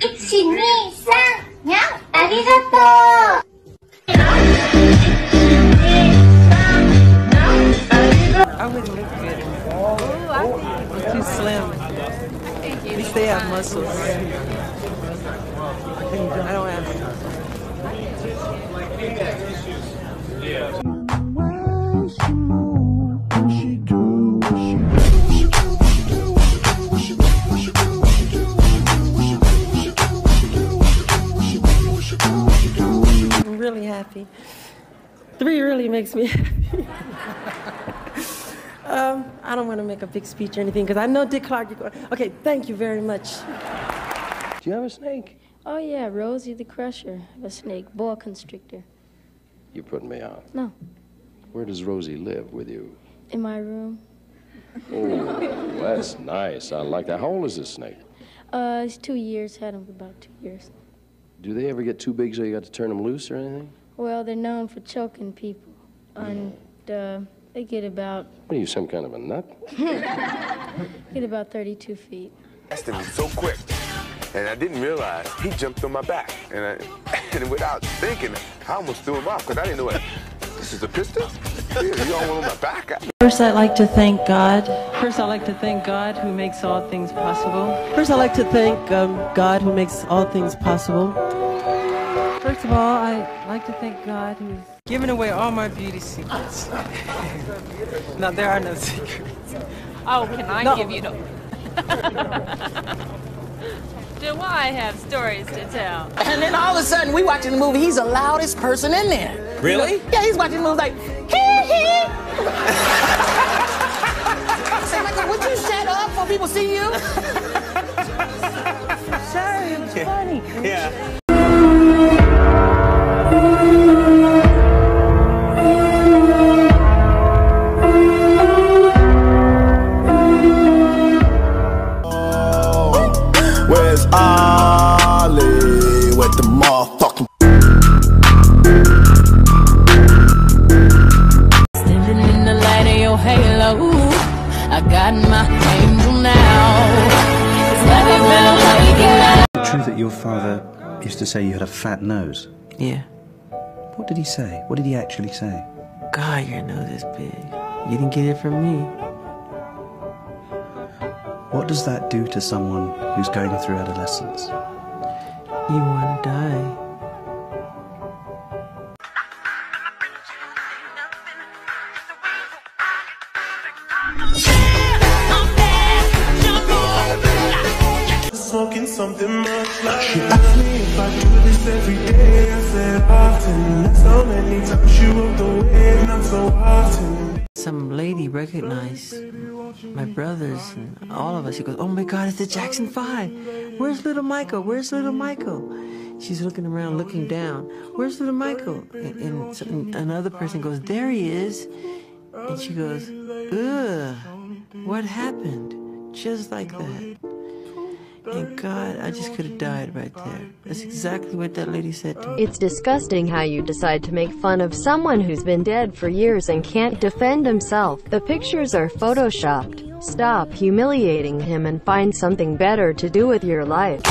1、2、3、にゃん、ありがとう。 I wouldn't look good in it. I'm too slim. At least they have muscles. Happy. Three really makes me happy. um, I don't want to make a big speech or anything because I know Dick Clark. You're going, okay, thank you very much. Do you have a snake? Oh yeah, Rosie the Crusher, a snake boa constrictor. You're putting me on. No, Where does Rosie live with you? in my room. Oh, that's nice. I like that. How old is this snake? Uh, it's two years. Had him for about two years. Do they ever get too big so you got to turn them loose or anything? Well, they're known for choking people, and uh, they get about What are you, some kind of a nut? get about 32 feet. Blasted me so quick. And I didn't realize he jumped on my back. And, I, and without thinking, I almost threw him off because I didn't know what. This is a pistol? Yeah, you all went on my back. I, First, I'd like to thank God. First, I'd like to thank God who makes all things possible. First, I'd like to thank um, God who makes all things possible. First of all, I'd like to thank God who's given away all my beauty secrets. no, there are no secrets. Oh, can I No. give you the... Do I have stories to tell? And then all of a sudden, we watching the movie. He's the loudest person in there. Really? Yeah, he's watching the movie like, hee hee. Say, Michael, would you shut up so people see you? True that your father used to say you had a fat nose? Yeah. What did he say? What did he actually say? God, your nose is big. You didn't get it from me. What does that do to someone who's going through adolescence? You want to die. Smoking something much like She asked me if I do this every day I said often That's how many times she walked away Not so often Some lady recognized my brothers and all of us. She goes, "Oh my God, it's the Jackson Five. Where's little Michael? Where's little Michael?" She's looking around, looking down. Where's little Michael? And, and so- and another person goes, "There he is." And she goes, "Ugh, what happened?" Just like that. And God, I just could have died right there. That's exactly what that lady said to me. It's disgusting how you decide to make fun of someone who's been dead for years and can't defend himself. The pictures are photoshopped. Stop humiliating him and find something better to do with your life.